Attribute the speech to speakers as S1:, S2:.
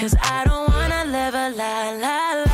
S1: Cause I don't wanna live a lie, lie.